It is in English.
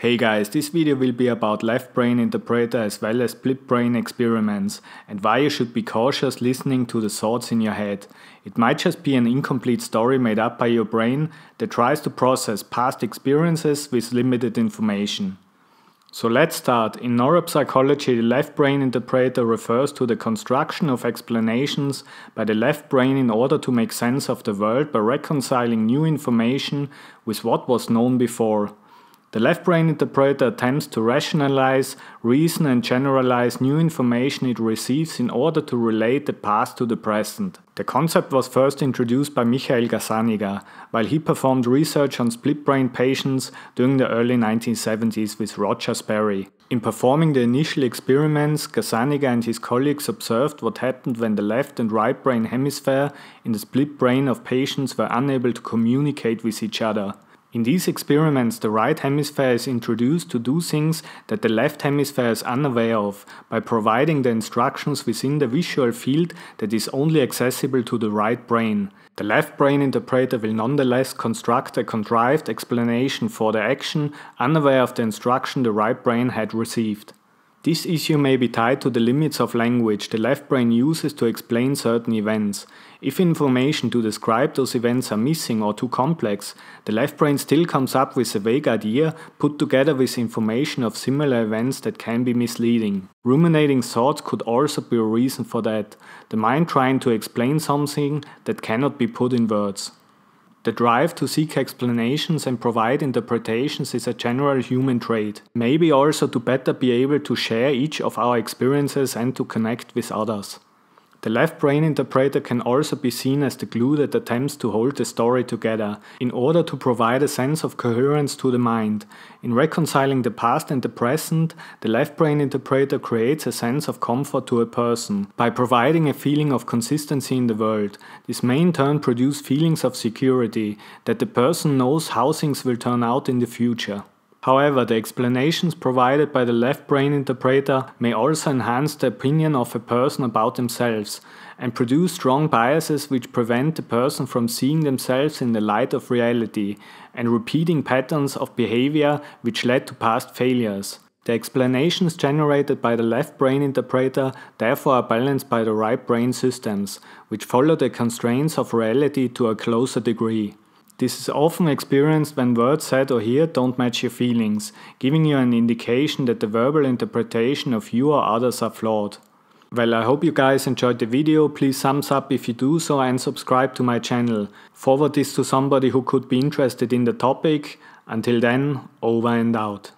Hey guys, this video will be about left brain interpreter as well as split brain experiments and why you should be cautious listening to the thoughts in your head. It might just be an incomplete story made up by your brain that tries to process past experiences with limited information. So let's start. In neuropsychology, the left brain interpreter refers to the construction of explanations by the left brain in order to make sense of the world by reconciling new information with what was known before. The left brain interpreter attempts to rationalize, reason and generalize new information it receives in order to relate the past to the present. The concept was first introduced by Michael Gazzaniga, while he performed research on split brain patients during the early 1970s with Roger Sperry. In performing the initial experiments, Gazzaniga and his colleagues observed what happened when the left and right brain hemisphere in the split brain of patients were unable to communicate with each other. In these experiments, the right hemisphere is introduced to do things that the left hemisphere is unaware of by providing the instructions within the visual field that is only accessible to the right brain. The left brain interpreter will nonetheless construct a contrived explanation for the action unaware of the instruction the right brain had received. This issue may be tied to the limits of language the left brain uses to explain certain events. If information to describe those events are missing or too complex, the left brain still comes up with a vague idea put together with information of similar events that can be misleading. Ruminating thoughts could also be a reason for that, the mind trying to explain something that cannot be put in words. The drive to seek explanations and provide interpretations is a general human trait, maybe also to better be able to share each of our experiences and to connect with others. The left brain interpreter can also be seen as the glue that attempts to hold the story together in order to provide a sense of coherence to the mind. In reconciling the past and the present, the left brain interpreter creates a sense of comfort to a person. By providing a feeling of consistency in the world, this may in turn produce feelings of security, that the person knows how things will turn out in the future. However, the explanations provided by the left brain interpreter may also enhance the opinion of a person about themselves and produce strong biases which prevent the person from seeing themselves in the light of reality and repeating patterns of behavior which led to past failures. The explanations generated by the left brain interpreter therefore are balanced by the right brain systems, which follow the constraints of reality to a closer degree. This is often experienced when words said or heard don't match your feelings, giving you an indication that the verbal interpretation of you or others are flawed. Well, I hope you guys enjoyed the video, please thumbs up if you do so and subscribe to my channel. Forward this to somebody who could be interested in the topic. Until then, over and out.